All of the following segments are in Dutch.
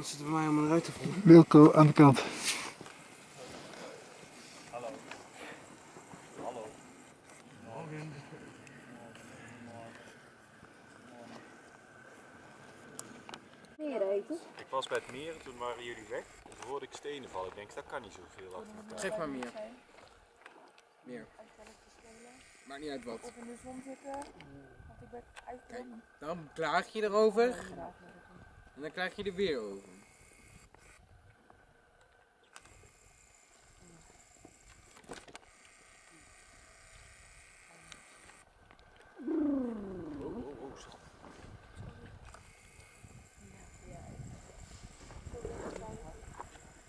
Wat zit er bij mij allemaal eruit te vallen? Wilco aan de kant. Meer eten. Ik was bij het meer en toen waren jullie weg. Toen hoorde ik stenen vallen. Ik denk, dat kan niet zoveel achter elkaar. Geef maar meer. Meer. Maakt niet uit wat. Of in de zon zitten. Want ik ben uit Kijk, dan klaag je erover. En dan klaag je er weer over.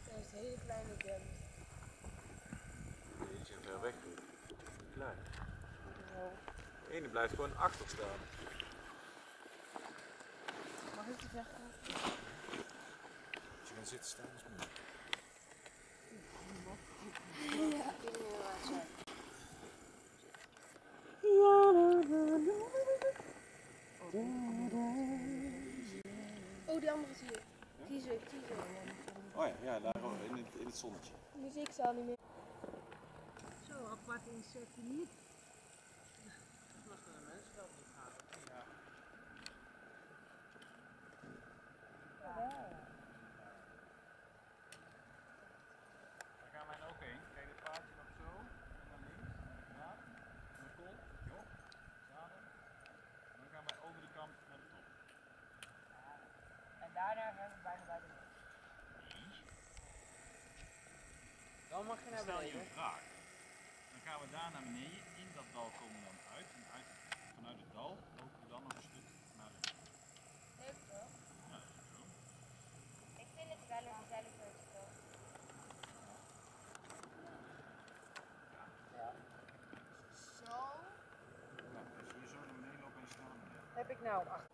Dat is hele kleine dam. Die zijn ver weg. Klein. De ene blijft gewoon achter staan. Mag ik je zeggen? Als je gaat zitten staan is moeilijk. Oh, die andere zie je. Die zo, die. Oh ja, ja daar oh, in het, in het zonnetje. Muziekzaal niet meer. Zo apart insecten niet. Daar gaan wij nou ook heen. Kijk het paardje nog zo. En dan links. Ja. En dan kol. Joh. Zadel. En dan gaan wij over de kant naar de top. En daarna gaan we bijna bij de Dan mag je naar stel je een vraag. Dan gaan we daar naar beneden. In dat dal komen we dan uit. En uit, vanuit het dal lopen we dan nog een stuk naar de Leuk toch? Ja, dat is zo. Ik vind het wel een gezellig vertical. Zo. Ja, als je hier zo naar beneden loopt en je snel naar beneden. Heb ik nou acht.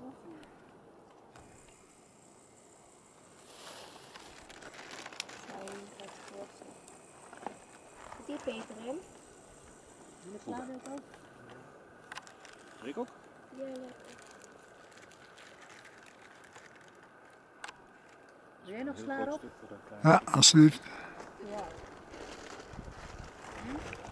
Je. Zit hier Peter in? En de vader ook. Rick ook? Ja, ja. Wil jij nog slaar op? Ja, alsjeblieft. Ja. Heb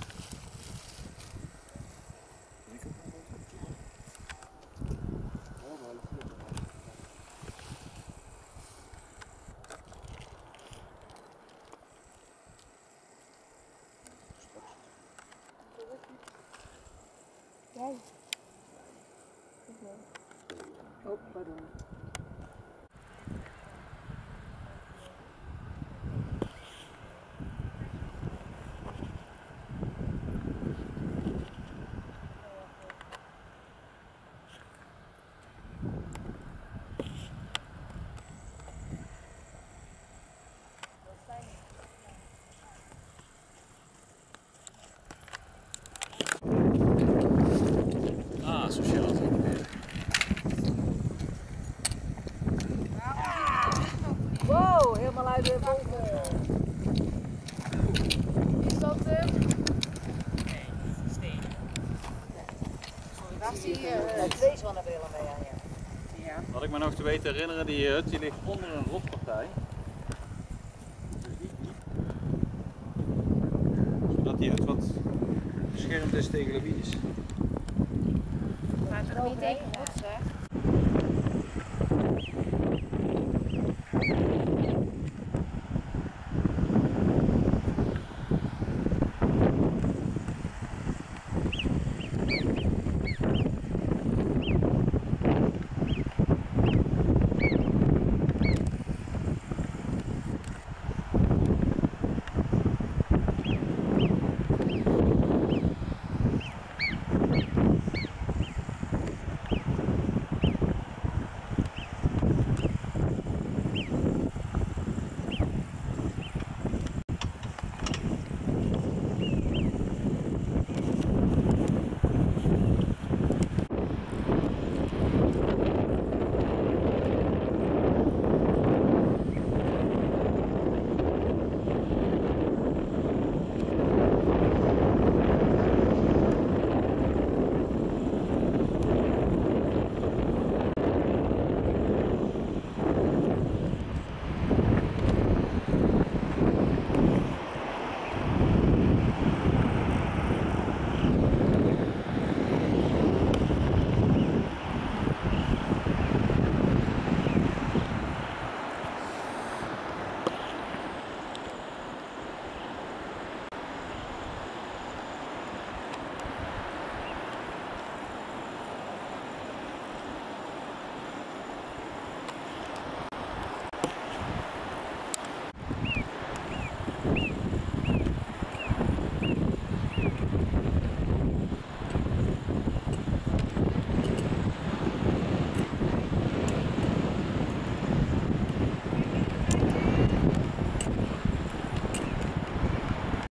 Oh, pardon. Ja, twee zonnebrillen bij jou, ja. Ja. Wat ik me nog te weten herinneren, die hut die ligt onder een rotpartij. Dus niet diep. Zodat die hut wat beschermd is tegen lawines. Gaat er niet tegen?